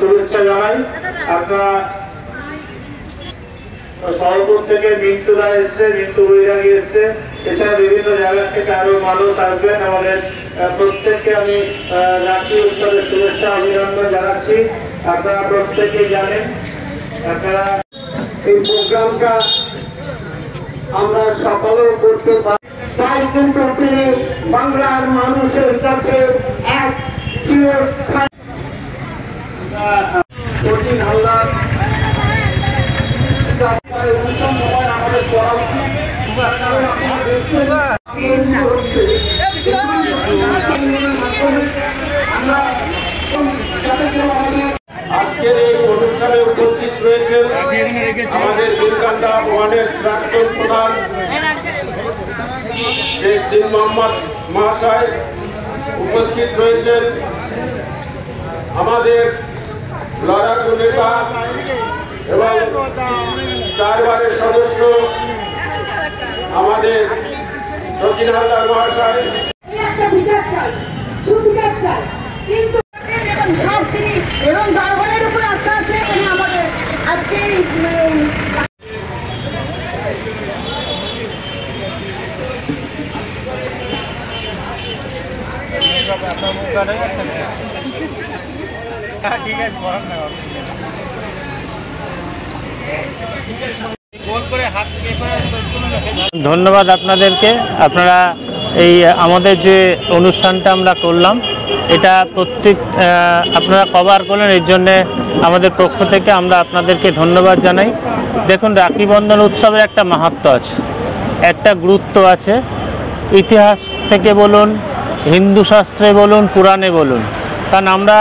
শুভেচ্ছা থেকে এসছে এছাড়া বিভিন্ন জায়গা থেকে আরও মানুষ আসবেন। আমাদের প্রত্যেককে আমি রাখি উৎসবের শুভেচ্ছা, অভিনন্দন জানাচ্ছি। আপনারা প্রত্যেকেই জানেন। আপনারা এই প্রোগ্রামটা আমরা সকলে করতে পারি। তাই কিন্তু তিনি বাংলার মানুষের কাছে এক আজকের এই অনুষ্ঠানে উপস্থিত রয়েছেন আমাদের বিলকান্দা ওয়ার্ডের প্রাক্তন প্রধান শেখ দিন মোহাম্মদ মহাশয় উপস্থিত রয়েছেন আমাদের লড়াকু নেতা এবং চারবারের সদস্য আমাদের সচিন হালদার মহাশয়। একটা বিচার চাই, সুবিচার চাই, কিন্তু এবং সব তিনি এবং জনগণের উপর আস্থা আছে এবং আমাদের আজকে এই, উম, ধন্যবাদ আপনাদেরকে। আপনারা এই, আমাদের যে অনুষ্ঠানটা আমরা করলাম, এটা প্রত্যেক আপনারা কভার করলেন, এর জন্যে আমাদের পক্ষ থেকে আমরা আপনাদেরকে ধন্যবাদ জানাই। দেখুন, রাখি বন্ধন উৎসবের একটা মাহাত্ম আছে, একটা গুরুত্ব আছে। ইতিহাস থেকে বলুন হিন্দু শাস্ত্রে বলুন পুরাণে বলুন। কারণ আমরা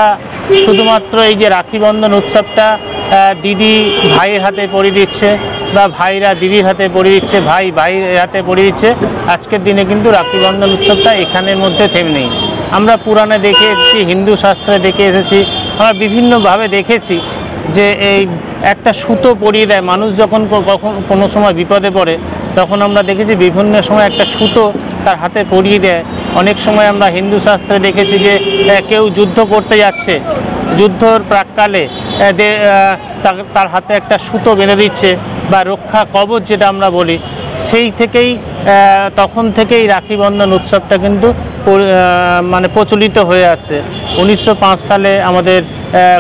শুধুমাত্র এই যে রাখি বন্ধন উৎসবটা দিদি ভাইয়ের হাতে পরিয়ে দিচ্ছে বা ভাইরা দিদির হাতে পরিয়ে দিচ্ছে, ভাই ভাইয়ের হাতে পরিয়ে দিচ্ছে, আজকের দিনে কিন্তু রাখি বন্ধন উৎসবটা এখানের মধ্যে থেমে নেই। আমরা পুরাণে দেখে এসেছি, হিন্দু শাস্ত্রে দেখে এসেছি, আমরা বিভিন্নভাবে দেখেছি যে এই একটা সুতো পরিয়ে দেয়। মানুষ যখন কখন কোনো সময় বিপদে পড়ে, তখন আমরা দেখেছি বিভিন্ন সময় একটা সুতো তার হাতে পরিয়ে দেয়। অনেক সময় আমরা হিন্দু শাস্ত্রে দেখেছি যে কেউ যুদ্ধ করতে যাচ্ছে। যুদ্ধর প্রাককালে তার হাতে একটা সুতো বেঁধে দিচ্ছে বা রক্ষা কবচ যেটা আমরা বলি। সেই থেকেই তখন থেকেই রাখি বন্ধন উৎসবটা কিন্তু মানে প্রচলিত হয়ে আছে উনিশশো পাঁচ সালে আমাদের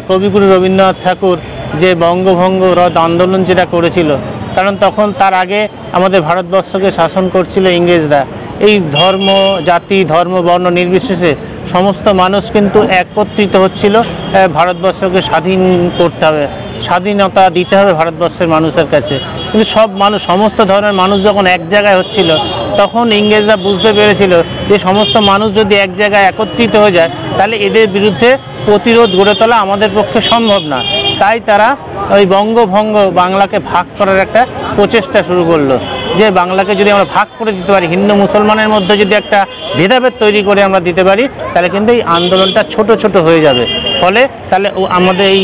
কবিগুরু রবীন্দ্রনাথ ঠাকুর যে বঙ্গভঙ্গ রদ আন্দোলন যেটা করেছিল, কারণ তখন তার আগে আমাদের ভারতবর্ষকে শাসন করছিল ইংরেজরা। এই ধর্ম, জাতি, ধর্ম, বর্ণ নির্বিশেষে সমস্ত মানুষ কিন্তু একত্রিত হচ্ছিল ভারতবর্ষকে স্বাধীন করতে হবে, স্বাধীনতা দিতে হবে ভারতবর্ষের মানুষের কাছে। কিন্তু সব মানুষ, সমস্ত ধরনের মানুষ যখন এক জায়গায় হচ্ছিল, তখন ইংরেজরা বুঝতে পেরেছিল যে সমস্ত মানুষ যদি এক জায়গায় একত্রিত হয়ে যায়, তাহলে এদের বিরুদ্ধে প্রতিরোধ গড়ে তোলা আমাদের পক্ষে সম্ভব না। তাই তারা ওই বঙ্গভঙ্গ বাংলাকে ভাগ করার একটা প্রচেষ্টা শুরু করল। যে বাংলাকে যদি আমরা ভাগ করে দিতে পারি, হিন্দু মুসলমানের মধ্যে যদি একটা ভেদাভেদ তৈরি করে আমরা দিতে পারি, তাহলে কিন্তু এই আন্দোলনটা ছোট ছোট হয়ে যাবে। ফলে তাহলে আমাদের এই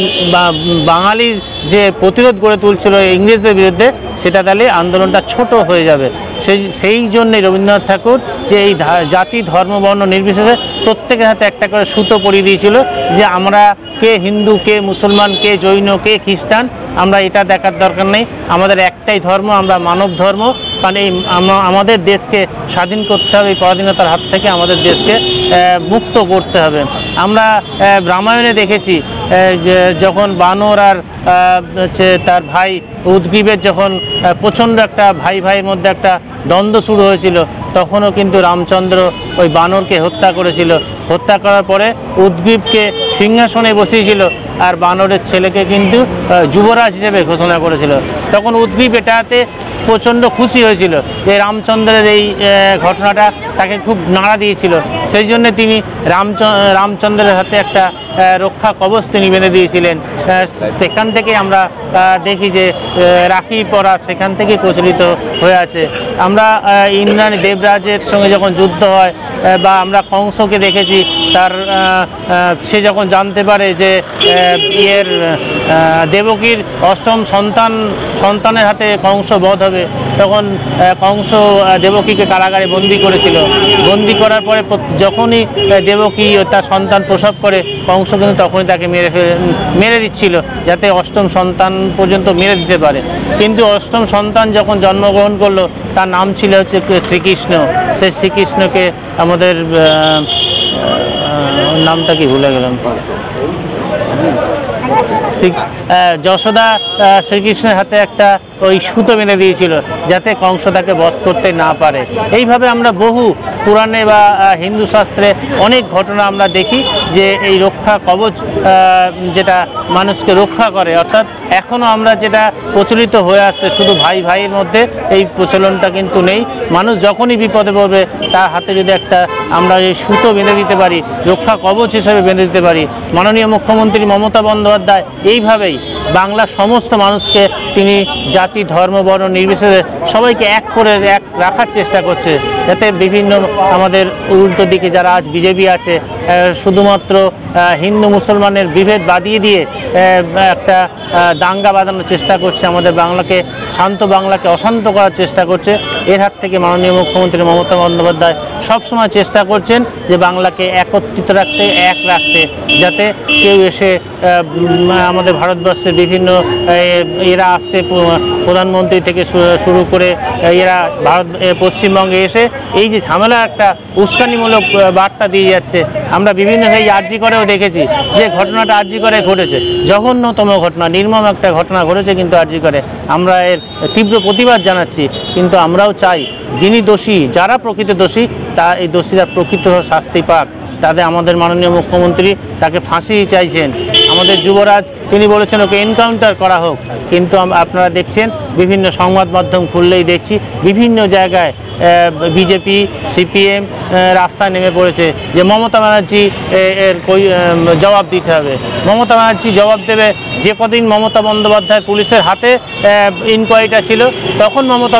বাঙালির যে প্রতিরোধ গড়ে তুলছিল ইংরেজদের বিরুদ্ধে, সেটা তাহলে আন্দোলনটা ছোট হয়ে যাবে। সেই সেই জন্যেই রবীন্দ্রনাথ ঠাকুর যে এই জাতি, ধর্ম, বর্ণ নির্বিশেষে প্রত্যেকের হাতে একটা করে সুতো পরিয়ে দিয়েছিল যে আমরা কে হিন্দু, কে মুসলমান, কে জৈন, কে খ্রিস্টান, আমরা এটা দেখার দরকার নেই। আমাদের একটাই ধর্ম, আমরা মানব ধর্ম। কারণ এই আমাদের দেশকে স্বাধীন করতে হবে, এই পরাধীনতার হাত থেকে আমাদের দেশকে মুক্ত করতে হবে। আমরা রামায়ণে দেখেছি যখন বানর আর তার ভাই উদ্গ্রীবের যখন প্রচণ্ড একটা ভাই ভাইয়ের মধ্যে একটা দ্বন্দ্ব শুরু হয়েছিল, তখনও কিন্তু রামচন্দ্র ওই বানরকে হত্যা করেছিল। হত্যা করার পরে উদ্গ্রীবকে সিংহাসনে বসিয়েছিল আর বানরের ছেলেকে কিন্তু যুবরাজ হিসেবে ঘোষণা করেছিল। তখন উদ্গ্রীব এটাতে প্রচণ্ড খুশি হয়েছিল যে রামচন্দ্রের এই ঘটনাটা তাকে খুব নাড়া দিয়েছিল। সেই জন্য তিনি রামচ, রামচন্দ্রের হাতে একটা রক্ষা কবচ তিনি বেঁধে দিয়েছিলেন। সেখান থেকে আমরা দেখি যে রাখি পরা সেখান থেকে প্রচলিত হয়ে আছে। আমরা ইন্দ্রাণী দেবরাজের সঙ্গে যখন যুদ্ধ হয় বা আমরা কংসকে দেখেছি, তার সে যখন জানতে পারে যে ইয়ের দেবকীর অষ্টম সন্তান, সন্তানের হাতে কংস বধ হবে, তখন কংস দেবকীকে কারাগারে বন্দি করেছিল। বন্দি করার পরে যখনই দেবকী তার সন্তান প্রসব করে, কংস কিন্তু তখনই তাকে মেরে ফেলে, মেরে দিচ্ছিল, যাতে অষ্টম সন্তান পর্যন্ত মেরে দিতে পারে। কিন্তু অষ্টম সন্তান যখন জন্মগ্রহণ করল, তার নাম ছিল হচ্ছে শ্রীকৃষ্ণ। সেই শ্রীকৃষ্ণকে আমাদের নামটা কি ভুলে গেলাম। যশোদা শ্রীকৃষ্ণের হাতে একটা ওই সুতো বেঁধে দিয়েছিল যাতে কংস তাকে বধ করতে না পারে। এইভাবে আমরা বহু পুরাণে বা হিন্দু শাস্ত্রে অনেক ঘটনা আমরা দেখি যে এই রক্ষা কবচ যেটা মানুষকে রক্ষা করে, অর্থাৎ এখনও আমরা যেটা প্রচলিত হয়ে আসছে শুধু ভাই ভাইয়ের মধ্যে এই প্রচলনটা কিন্তু নেই। মানুষ যখনই বিপদে পড়বে, তার হাতে যদি একটা আমরা এই সুতো বেঁধে দিতে পারি, রক্ষা কবচ হিসেবে বেঁধে দিতে পারি, মাননীয় মুখ্যমন্ত্রী মমতা বন্দ্যোপাধ্যায় এইভাবেই বাংলার সমস্ত মানুষকে তিনি জাতি, ধর্ম, বর্ণ নির্বিশেষে সবাইকে এক করে এক রাখার চেষ্টা করছে। যাতে বিভিন্ন আমাদের উল্টো দিকে যারা আজ বিজেপি আছে শুধুমাত্র হিন্দু মুসলমানের বিভেদ বাদিয়ে দিয়ে একটা দাঙ্গা বাঁধানোর চেষ্টা করছে আমাদের বাংলাকে, শান্ত বাংলাকে অশান্ত করার চেষ্টা করছে। এর হাত থেকে মাননীয় মুখ্যমন্ত্রী মমতা বন্দ্যোপাধ্যায় সবসময় চেষ্টা করছেন যে বাংলাকে একত্রিত রাখতে, এক রাখতে, যাতে কেউ এসে আমাদের ভারতবর্ষের বিভিন্ন এরা আসছে প্রধানমন্ত্রী থেকে শুরু করে এরা ভারত পশ্চিমবঙ্গে এসে এই যে ঝামেলা একটা উস্কানিমূলক বার্তা দিয়ে যাচ্ছে। আমরা বিভিন্ন এই আর্জি করেও দেখেছি যে ঘটনাটা আর্জি করে ঘটেছে। জঘন্যতম ঘটনা, নির্মম একটা ঘটনা ঘটেছে কিন্তু আর্জি করে। আমরা এর তীব্র প্রতিবাদ জানাচ্ছি, কিন্তু আমরাও চাই যিনি দোষী, যারা প্রকৃত দোষী, তা এই দোষীরা প্রকৃত শাস্তি পাক। তাদের আমাদের মাননীয় মুখ্যমন্ত্রী তাকে ফাঁসি চাইছেন। আমাদের যুবরাজ তিনি বলেছেন ওকে এনকাউন্টার করা হোক। কিন্তু আপনারা দেখছেন বিভিন্ন সংবাদ মাধ্যম খুললেই দেখছি বিভিন্ন জায়গায় বিজেপি, সিপিএম রাস্তায় নেমে পড়েছে যে মমতা ব্যানার্জি এর জবাব দিতে হবে। মমতা ব্যানার্জি জবাব দেবে যে কদিন মমতা বন্দ্যোপাধ্যায় পুলিশের হাতে ইনকোয়ারিটা ছিল, তখন মমতা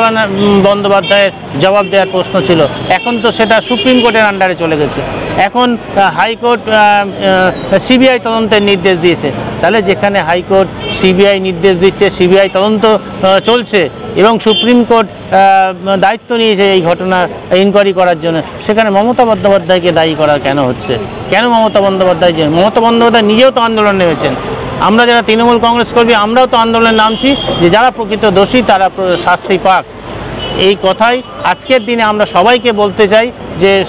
বন্দ্যোপাধ্যায়ের জবাব দেওয়ার প্রশ্ন ছিল। এখন তো সেটা সুপ্রিম কোর্টের আন্ডারে চলে গেছে। এখন হাইকোর্ট সিবিআই তদন্তের নির্দেশ দিয়েছে। তাহলে যেখানে হাইকোর্ট সিবিআই নির্দেশ দিচ্ছে, সিবিআই তদন্ত চলছে এবং সুপ্রিম কোর্ট দায়িত্ব নিয়েছে এই ঘটনা ইনকোয়ারি করার জন্য। সেখানে মমতা বন্দ্যোপাধ্যায়কে দায়ী করা কেন হচ্ছে? কেন মমতা বন্দ্যোপাধ্যায় যে মমতা বন্দ্যোপাধ্যায় নিজেও তো আন্দোলন নেমেছেন। আমরা যারা তৃণমূল কংগ্রেস কর্মী, আমরাও তো আন্দোলনে নামছি যে যারা প্রকৃত দোষী, তারা শাস্তি পাক। এই কথাই আজকের দিনে আমরা সবাইকে বলতে চাই যে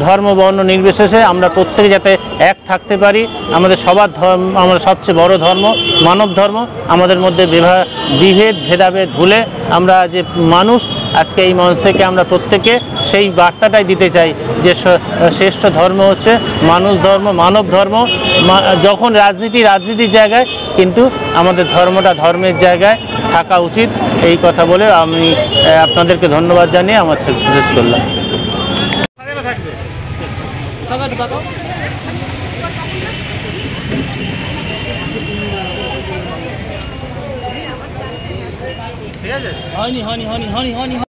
ধর্ম, বর্ণ নির্বিশেষে আমরা প্রত্যেকে যাতে এক থাকতে পারি। আমাদের সবার ধর্ম আমরা সবচেয়ে বড় ধর্ম মানব ধর্ম। আমাদের মধ্যে বিভা- বিভেদ, ভেদাভেদ ভুলে আমরা যে মানুষ, আজকে এই মঞ্চ থেকে আমরা প্রত্যেকে সেই বার্তাটাই দিতে চাই যে শ্রেষ্ঠ ধর্ম হচ্ছে মানুষ ধর্ম, মানব ধর্ম। যখন রাজনীতি, রাজনীতির জায়গায় কিন্তু আমাদের ধর্মটা ধর্মের জায়গায় থাকা উচিত এই কথা বলে আমি আপনাদেরকে ধন্যবাদ জানিয়ে আমার শেষ করলাম। হয়নি হয়নি হয়নি হয়নি হয়নি।